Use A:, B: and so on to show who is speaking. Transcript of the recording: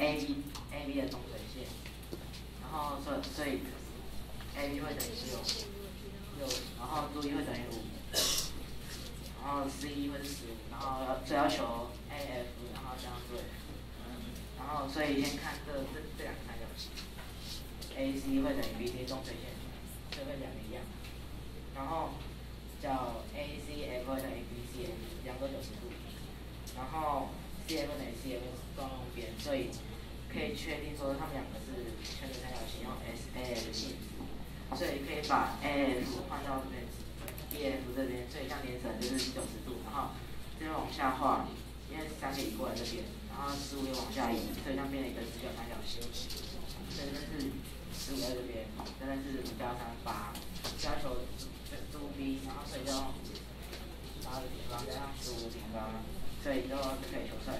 A: abab 的中垂线然后所以所以 ab 会等于六六然后 BC 会等于五然后 ce 会是十五然后要最要求 af 然后这样嗯然后所以先看这这这两个三角形 ac 会等于 bc 中垂线这个两个一样然后角 acf 等于 bcm 两个九十度然后 cf 等于 cf 中边所以可以确定说它们两个是全等三角形用 SAF 性质，所以可以把 AF 换到这边，BF 这边，所以这样连成就是九十度，然后这边往下画，因为三个移过来这边，然后十五又往下移，所以这样变成一个直角三角形，所以这是十五在这边，这边是五加三八，要求都 B，然后所以就八的平方加上十五平方，所以就可以求出来